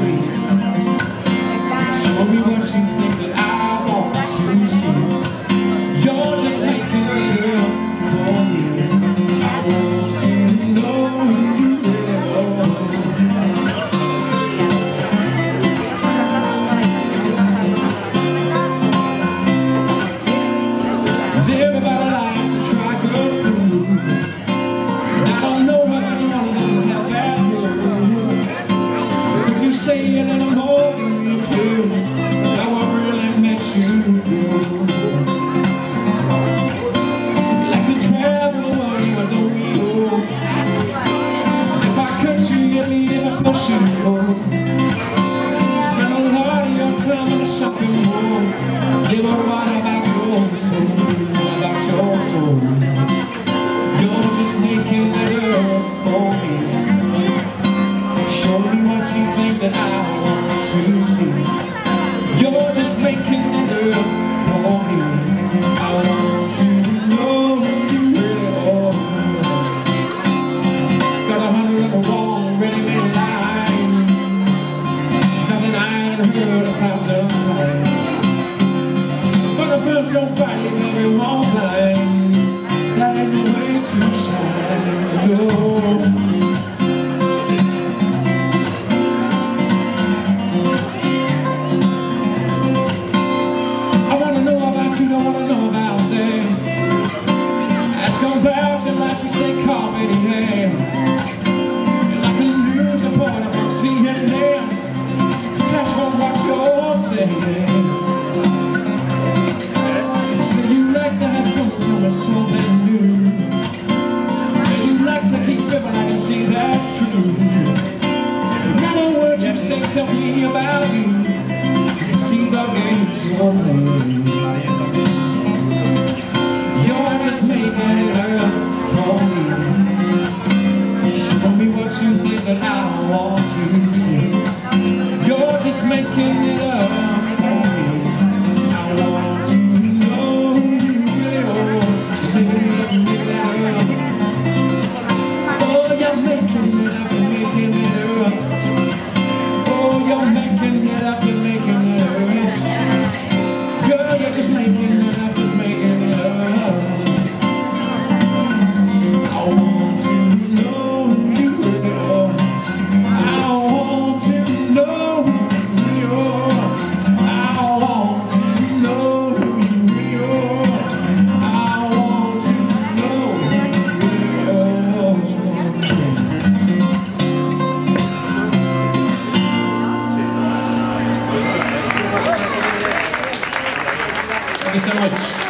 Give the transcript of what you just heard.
Street. saying anymore. built your body, we won't I? something new. You like to keep I can see that's true. Not a word you say to me about you. You see the games you're playing. You're just making it hurt for me. Show me what you think that I want to see. You're just making it Hallelujah. so much.